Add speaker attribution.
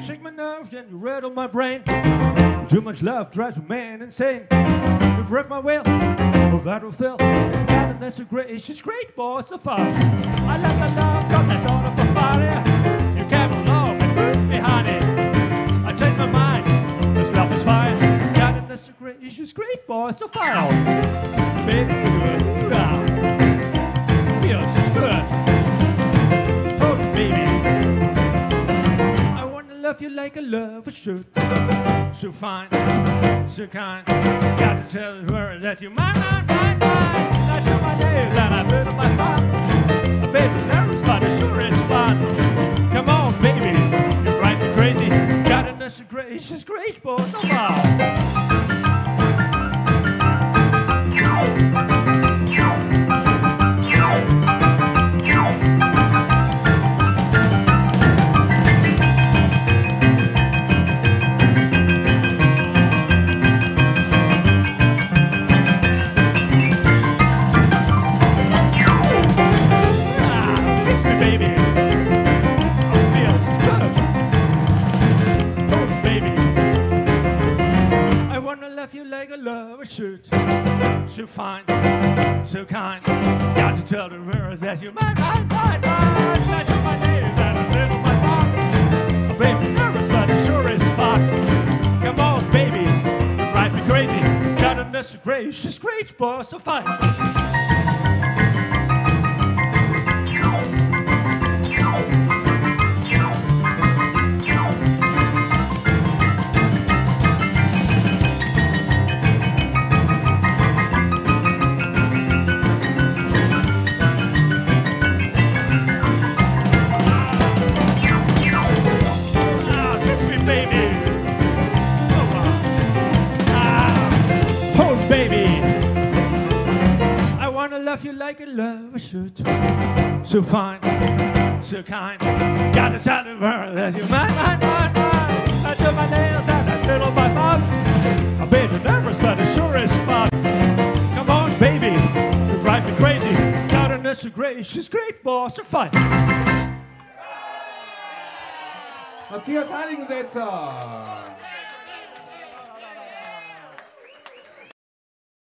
Speaker 1: You shake my nerves and you rattle my brain. Too much love drives a man insane. You break my will, oh that will. God, and that's a great, it's just great, boy, so far. I love my love, got that thought of a fire. You came along and burst me, honey. I changed my mind, this love is fine. And that's a great, it's just great, boy, so far. Love you like a lover should. So fine, so kind. Got to tell the world that you're mine, mine, mine, mine. I do my nails and I on my heart. A bit nervous, but it sure is fun. Come on, baby, you drive me crazy. Got a nice gracious, great boy, so far. Like a lover should. So fine, so kind. Got to tell the world that you're mine, mine, mine, mine. That you're my nails and a little my heart. Baby, nervous, but sure is fun. Come on, baby. You drive me crazy. Got a nice gracious, great boy, so fine. Love you like a lover should. So fine, so kind. Tell the world that you're mine, mine, mine, mine. I do my nails and I fiddle my mouth. I'm a bit nervous, but it sure is fun. Come on, baby. You drive me crazy. Got a nice gracious, great boss, so fine.
Speaker 2: Matthias Heiligensetzer.